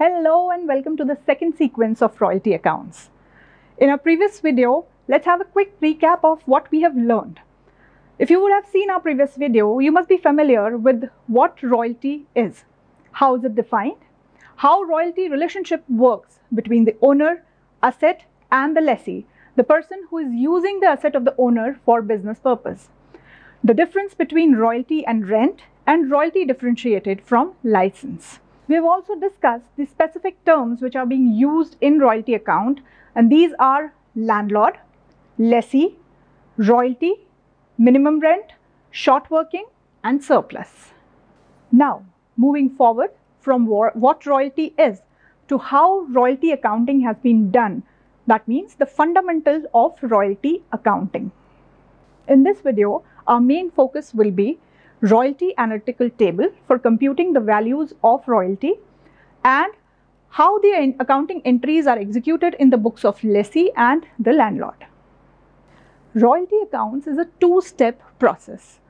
Hello and welcome to the second sequence of royalty accounts. In our previous video, let's have a quick recap of what we have learned. If you would have seen our previous video, you must be familiar with what royalty is, how is it defined, how royalty relationship works between the owner, asset and the lessee, the person who is using the asset of the owner for business purpose. The difference between royalty and rent and royalty differentiated from license. We have also discussed the specific terms which are being used in royalty account and these are landlord, lessee, royalty, minimum rent, short working and surplus. Now moving forward from what royalty is to how royalty accounting has been done. That means the fundamentals of royalty accounting. In this video, our main focus will be royalty analytical table for computing the values of royalty and how the accounting entries are executed in the books of lessee and the landlord. Royalty accounts is a two-step process.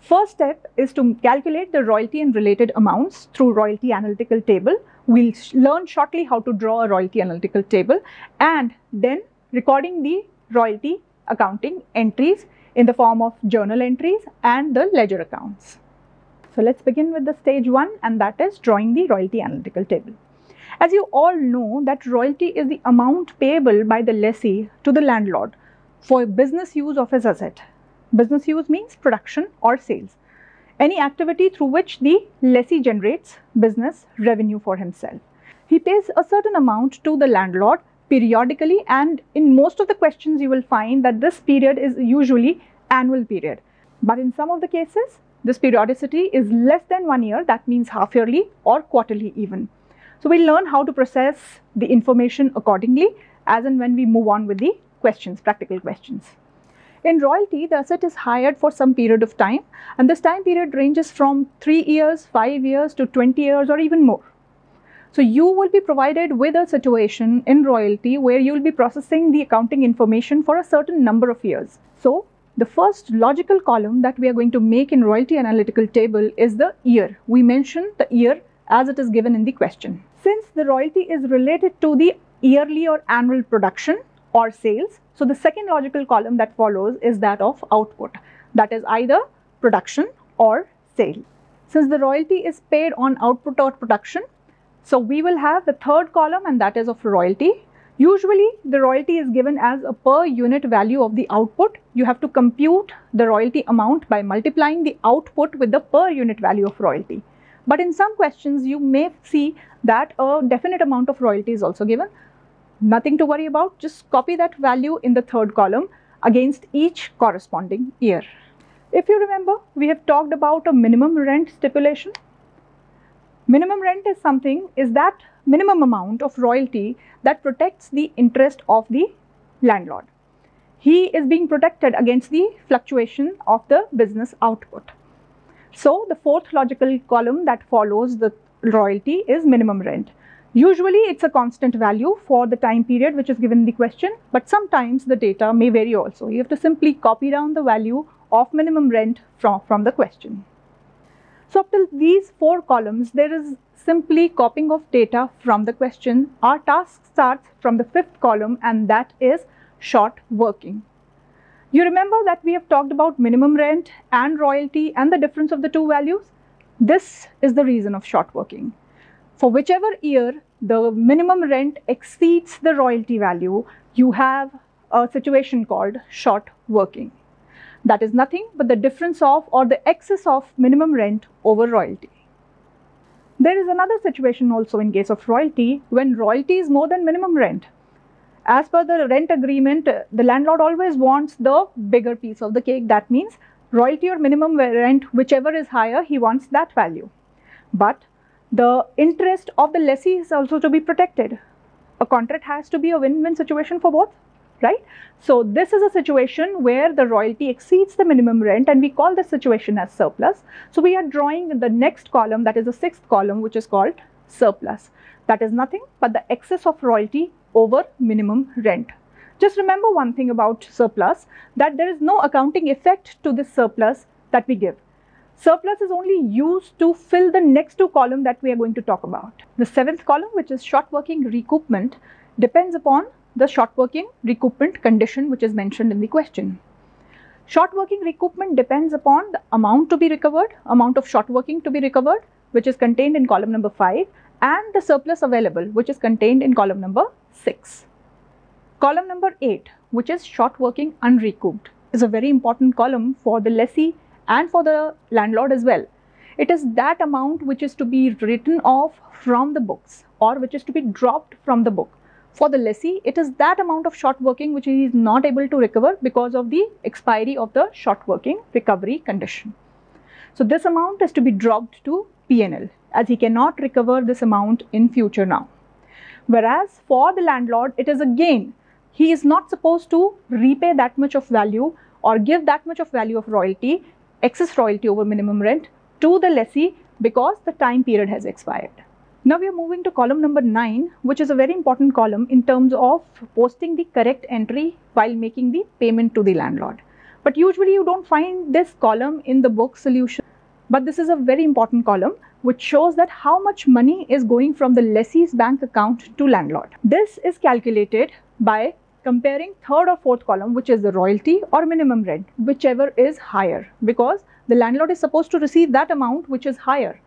First step is to calculate the royalty and related amounts through royalty analytical table. We'll learn shortly how to draw a royalty analytical table and then recording the royalty accounting entries in the form of journal entries and the ledger accounts. So let's begin with the stage one and that is drawing the royalty analytical table. As you all know that royalty is the amount payable by the lessee to the landlord for business use of his asset. Business use means production or sales. Any activity through which the lessee generates business revenue for himself. He pays a certain amount to the landlord periodically and in most of the questions you will find that this period is usually annual period. But in some of the cases, this periodicity is less than one year, that means half yearly or quarterly even. So we'll learn how to process the information accordingly as and when we move on with the questions, practical questions. In royalty, the asset is hired for some period of time and this time period ranges from 3 years, 5 years to 20 years or even more. So you will be provided with a situation in royalty where you will be processing the accounting information for a certain number of years. So the first logical column that we are going to make in royalty analytical table is the year. We mention the year as it is given in the question. Since the royalty is related to the yearly or annual production or sales, so the second logical column that follows is that of output. That is either production or sale. Since the royalty is paid on output or production, so we will have the third column and that is of royalty. Usually the royalty is given as a per unit value of the output. You have to compute the royalty amount by multiplying the output with the per unit value of royalty. But in some questions you may see that a definite amount of royalty is also given. Nothing to worry about, just copy that value in the third column against each corresponding year. If you remember, we have talked about a minimum rent stipulation. Minimum rent is something, is that minimum amount of royalty that protects the interest of the landlord. He is being protected against the fluctuation of the business output. So the fourth logical column that follows the royalty is minimum rent. Usually it's a constant value for the time period which is given in the question, but sometimes the data may vary also. You have to simply copy down the value of minimum rent from, from the question. So till these four columns, there is simply copying of data from the question. Our task starts from the fifth column and that is short working. You remember that we have talked about minimum rent and royalty and the difference of the two values? This is the reason of short working. For whichever year the minimum rent exceeds the royalty value, you have a situation called short working. That is nothing but the difference of or the excess of minimum rent over royalty. There is another situation also in case of royalty when royalty is more than minimum rent. As per the rent agreement, the landlord always wants the bigger piece of the cake. That means royalty or minimum rent, whichever is higher, he wants that value. But the interest of the lessee is also to be protected. A contract has to be a win-win situation for both right? So this is a situation where the royalty exceeds the minimum rent and we call this situation as surplus. So we are drawing the next column that is the sixth column which is called surplus. That is nothing but the excess of royalty over minimum rent. Just remember one thing about surplus that there is no accounting effect to this surplus that we give. surplus is only used to fill the next two column that we are going to talk about. The seventh column, which is short working recoupment, depends upon the short working recoupment condition which is mentioned in the question. Short working recoupment depends upon the amount to be recovered, amount of short working to be recovered, which is contained in column number 5 and the surplus available, which is contained in column number 6. Column number 8, which is short working unrecouped, is a very important column for the lessee and for the landlord as well. It is that amount which is to be written off from the books or which is to be dropped from the book. For the lessee, it is that amount of short working which he is not able to recover because of the expiry of the short working recovery condition. So this amount is to be dropped to PNL as he cannot recover this amount in future now. Whereas for the landlord, it is a gain. He is not supposed to repay that much of value or give that much of value of royalty, excess royalty over minimum rent to the lessee because the time period has expired. Now we are moving to column number 9 which is a very important column in terms of posting the correct entry while making the payment to the landlord. But usually you don't find this column in the book solution. But this is a very important column which shows that how much money is going from the lessee's bank account to landlord. This is calculated by comparing third or fourth column which is the royalty or minimum rent whichever is higher because the landlord is supposed to receive that amount which is higher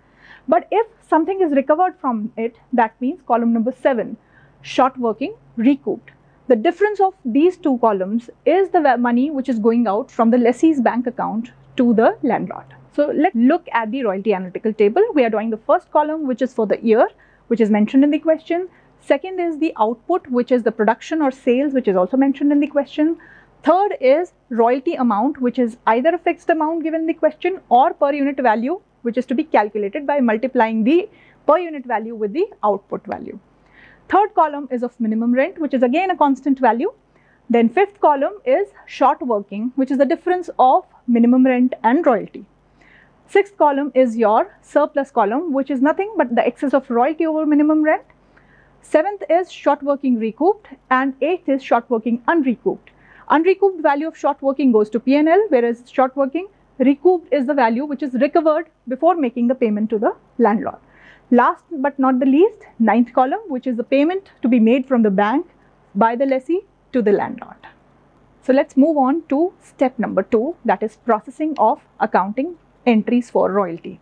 but if something is recovered from it, that means column number 7, short working recouped. The difference of these two columns is the money which is going out from the lessee's bank account to the landlord. So let's look at the royalty analytical table. We are doing the first column which is for the year which is mentioned in the question. Second is the output which is the production or sales which is also mentioned in the question. Third is royalty amount which is either a fixed amount given the question or per unit value which is to be calculated by multiplying the per unit value with the output value. Third column is of minimum rent, which is again a constant value. Then fifth column is short working, which is the difference of minimum rent and royalty. Sixth column is your surplus column, which is nothing but the excess of royalty over minimum rent. Seventh is short working recouped and eighth is short working unrecouped. Unrecouped value of short working goes to PNL, whereas short working recouped is the value which is recovered before making the payment to the landlord. Last but not the least, ninth column, which is the payment to be made from the bank by the lessee to the landlord. So let's move on to step number two, that is processing of accounting entries for royalty.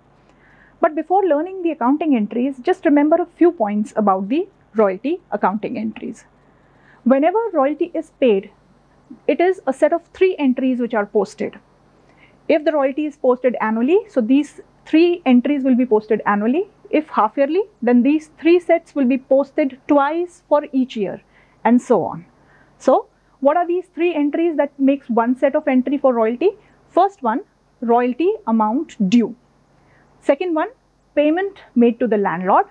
But before learning the accounting entries, just remember a few points about the royalty accounting entries. Whenever royalty is paid, it is a set of three entries which are posted. If the royalty is posted annually, so these three entries will be posted annually. If half yearly, then these three sets will be posted twice for each year and so on. So, what are these three entries that makes one set of entry for royalty? First one, royalty amount due. Second one, payment made to the landlord.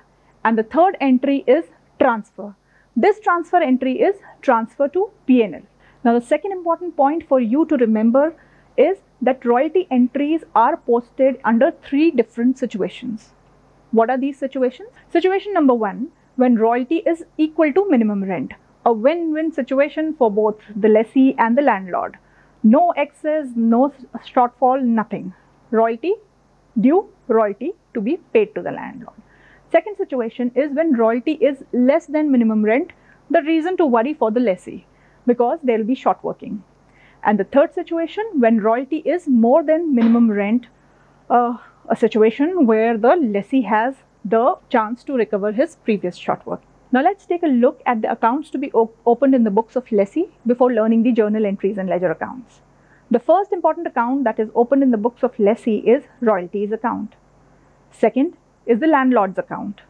And the third entry is transfer. This transfer entry is transfer to PNL. Now, the second important point for you to remember is that royalty entries are posted under three different situations. What are these situations? Situation number one, when royalty is equal to minimum rent, a win-win situation for both the lessee and the landlord. No excess, no shortfall, nothing. Royalty due, royalty to be paid to the landlord. Second situation is when royalty is less than minimum rent, the reason to worry for the lessee because there will be short working. And the third situation, when royalty is more than minimum rent, uh, a situation where the lessee has the chance to recover his previous short work. Now let's take a look at the accounts to be op opened in the books of lessee before learning the journal entries and ledger accounts. The first important account that is opened in the books of lessee is royalties account. Second is the landlord's account.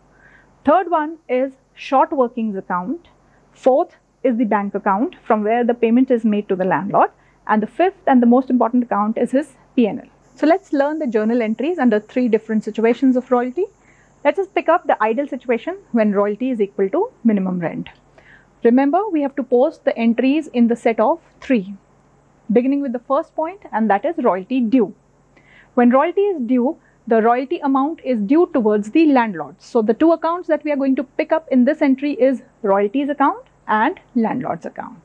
Third one is short workings account. Fourth is the bank account from where the payment is made to the landlord and the fifth and the most important account is his PNL. So let's learn the journal entries under three different situations of royalty. Let us just pick up the ideal situation when royalty is equal to minimum rent. Remember, we have to post the entries in the set of three, beginning with the first point and that is royalty due. When royalty is due, the royalty amount is due towards the landlord. So the two accounts that we are going to pick up in this entry is royalties account and landlord's account.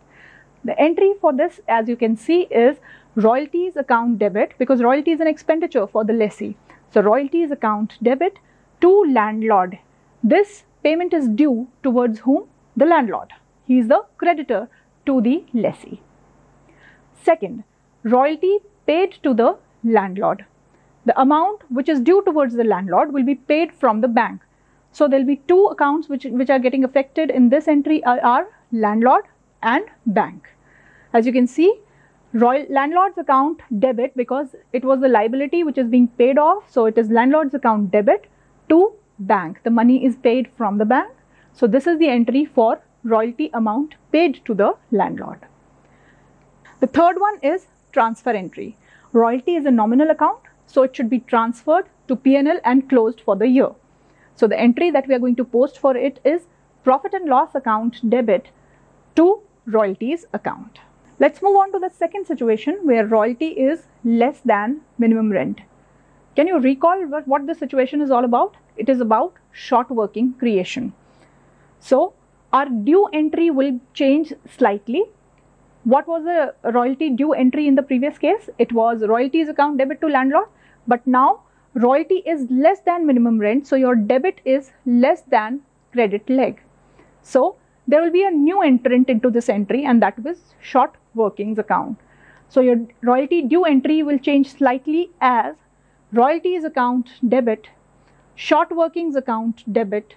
The entry for this as you can see is royalties account debit because royalty is an expenditure for the lessee. So royalties account debit to landlord. This payment is due towards whom? The landlord. He is the creditor to the lessee. Second, royalty paid to the landlord. The amount which is due towards the landlord will be paid from the bank. So there will be two accounts which, which are getting affected in this entry are, are landlord and bank. As you can see, Royal landlord's account debit because it was the liability which is being paid off. So it is landlord's account debit to bank. The money is paid from the bank. So this is the entry for royalty amount paid to the landlord. The third one is transfer entry. Royalty is a nominal account, so it should be transferred to P&L and closed for the year. So the entry that we are going to post for it is profit and loss account debit to royalties account. Let's move on to the second situation where royalty is less than minimum rent. Can you recall what, this situation is all about? It is about short working creation. So our due entry will change slightly. What was the royalty due entry in the previous case? It was royalties account debit to landlord, but now royalty is less than minimum rent, so your debit is less than credit leg. So there will be a new entrant into this entry and that was short workings account. So your royalty due entry will change slightly as royalties account debit, short workings account debit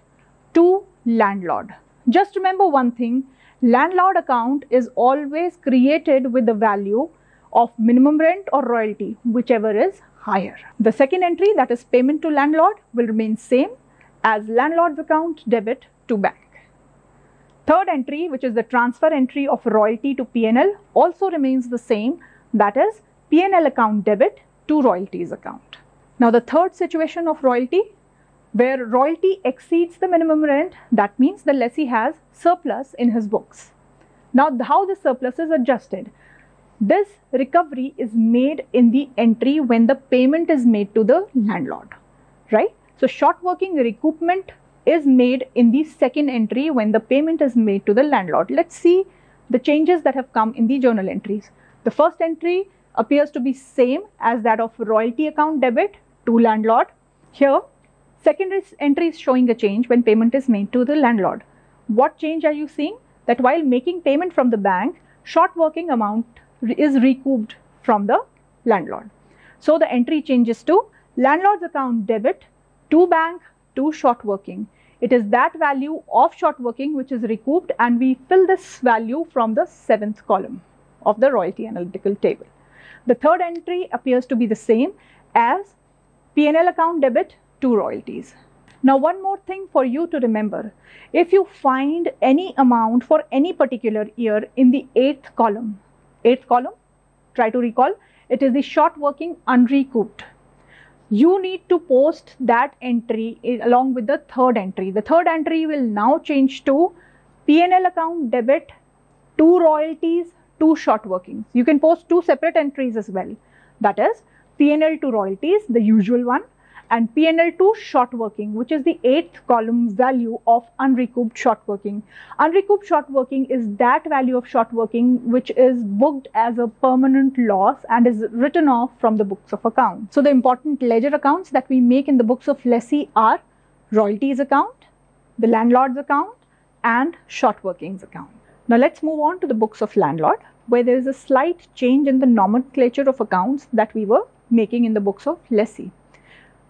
to landlord. Just remember one thing, landlord account is always created with the value of minimum rent or royalty, whichever is higher. The second entry that is payment to landlord will remain same as landlord's account debit to bank. Third entry, which is the transfer entry of royalty to PNL, also remains the same, that is PNL account debit to royalties account. Now the third situation of royalty, where royalty exceeds the minimum rent, that means the lessee has surplus in his books. Now how the surplus is adjusted? This recovery is made in the entry when the payment is made to the landlord, right? So short working recoupment is made in the second entry when the payment is made to the landlord. Let's see the changes that have come in the journal entries. The first entry appears to be same as that of royalty account debit to landlord. Here, second entry is showing a change when payment is made to the landlord. What change are you seeing? That while making payment from the bank, short working amount is recouped from the landlord. So the entry changes to landlord's account debit to bank to short working. It is that value of short working which is recouped and we fill this value from the seventh column of the royalty analytical table. The third entry appears to be the same as P&L account debit to royalties. Now one more thing for you to remember. If you find any amount for any particular year in the eighth column, eighth column, try to recall, it is the short working unrecouped you need to post that entry eh, along with the third entry. The third entry will now change to PNL account debit, to royalties, to short workings. You can post two separate entries as well. That is PNL to royalties, the usual one, and PNL2 short working, which is the eighth column value of unrecouped short working. Unrecouped short working is that value of short working which is booked as a permanent loss and is written off from the books of account. So the important ledger accounts that we make in the books of lessee are royalties account, the landlord's account and short workings account. Now let's move on to the books of landlord where there is a slight change in the nomenclature of accounts that we were making in the books of lessee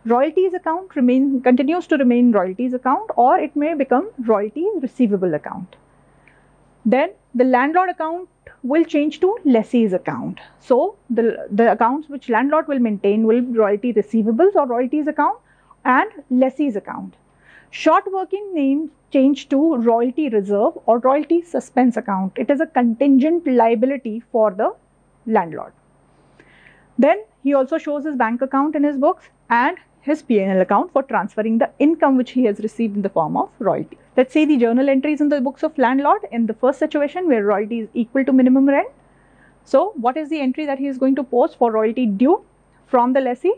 royalties account remain, continues to remain royalties account or it may become royalty receivable account. Then the landlord account will change to lessee's account. So the, the accounts which landlord will maintain will be royalty receivables or royalties account and lessee's account. Short working name change to royalty reserve or royalty suspense account. It is a contingent liability for the landlord. Then he also shows his bank account in his books and his P&L account for transferring the income which he has received in the form of royalty. Let's say the journal entries in the books of landlord in the first situation where royalty is equal to minimum rent. So what is the entry that he is going to post for royalty due from the lessee?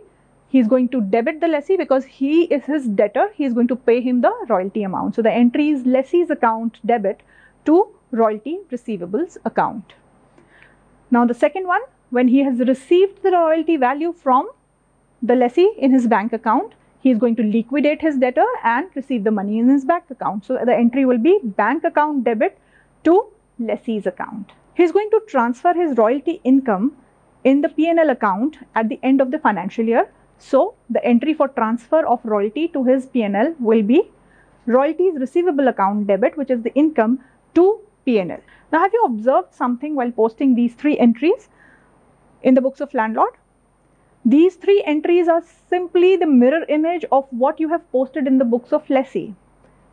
He is going to debit the lessee because he is his debtor. He is going to pay him the royalty amount. So the entry is lessee's account debit to royalty receivables account. Now the second one, when he has received the royalty value from the lessee in his bank account, he is going to liquidate his debtor and receive the money in his bank account. So the entry will be bank account debit to lessee's account. He is going to transfer his royalty income in the P&L account at the end of the financial year. So the entry for transfer of royalty to his P&L will be royalties receivable account debit which is the income to P&L. Now have you observed something while posting these three entries in the books of landlord? These three entries are simply the mirror image of what you have posted in the books of lessee.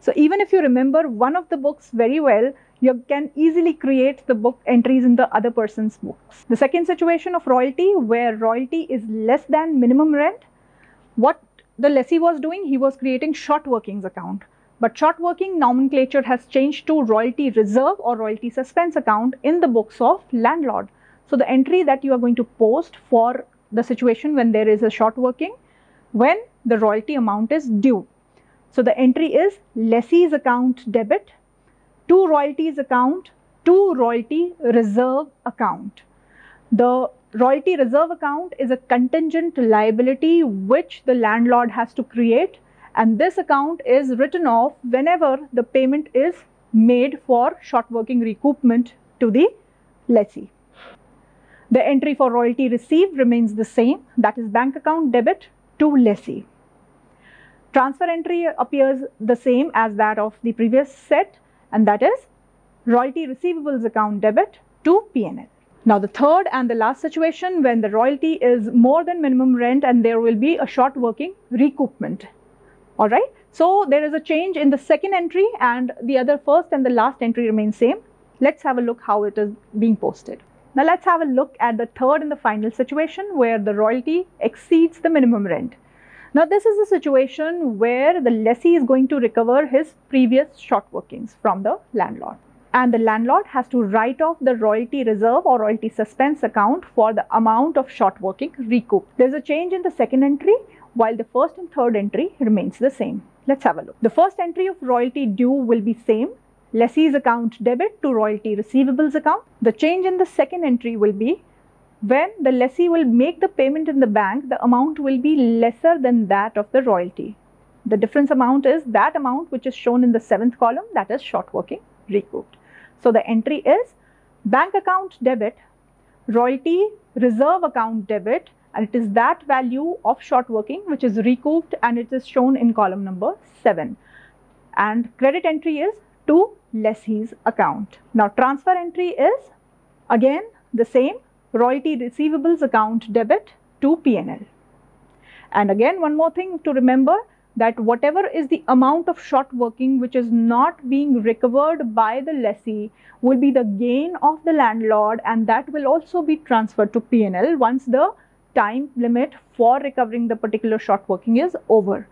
So even if you remember one of the books very well, you can easily create the book entries in the other person's books. The second situation of royalty where royalty is less than minimum rent, what the lessee was doing, he was creating short workings account. But short working nomenclature has changed to royalty reserve or royalty suspense account in the books of landlord. So the entry that you are going to post for the situation when there is a short working, when the royalty amount is due. So the entry is lessee's account debit to royalties account to royalty reserve account. The royalty reserve account is a contingent liability which the landlord has to create and this account is written off whenever the payment is made for short working recoupment to the lessee. The entry for royalty received remains the same that is bank account debit to lessee. Transfer entry appears the same as that of the previous set and that is royalty receivables account debit to P&L. Now the third and the last situation when the royalty is more than minimum rent and there will be a short working recoupment. Alright, so there is a change in the second entry and the other first and the last entry remain same. Let's have a look how it is being posted. Now let's have a look at the third and the final situation where the royalty exceeds the minimum rent. Now this is a situation where the lessee is going to recover his previous short workings from the landlord and the landlord has to write off the royalty reserve or royalty suspense account for the amount of short working recoup. There's a change in the second entry while the first and third entry remains the same. Let's have a look. The first entry of royalty due will be same lessee's account debit to royalty receivables account. The change in the second entry will be when the lessee will make the payment in the bank, the amount will be lesser than that of the royalty. The difference amount is that amount which is shown in the seventh column that is short working recouped. So the entry is bank account debit, royalty reserve account debit and it is that value of short working which is recouped and it is shown in column number 7 and credit entry is to lessee's account. Now transfer entry is again the same royalty receivables account debit to P&L. And again one more thing to remember that whatever is the amount of short working which is not being recovered by the lessee will be the gain of the landlord and that will also be transferred to P&L once the time limit for recovering the particular short working is over.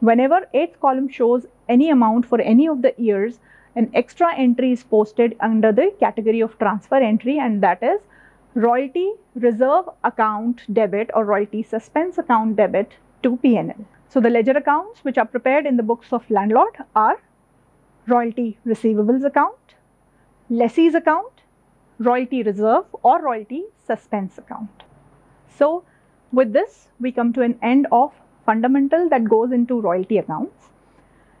Whenever 8th column shows any amount for any of the years, an extra entry is posted under the category of transfer entry and that is royalty reserve account debit or royalty suspense account debit to P&L. So the ledger accounts which are prepared in the books of landlord are royalty receivables account, lessee's account, royalty reserve or royalty suspense account. So with this we come to an end of fundamental that goes into royalty accounts.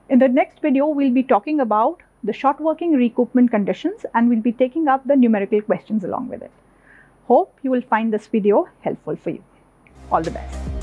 In the next video we'll be talking about the short working recoupment conditions and we'll be taking up the numerical questions along with it. Hope you will find this video helpful for you. All the best.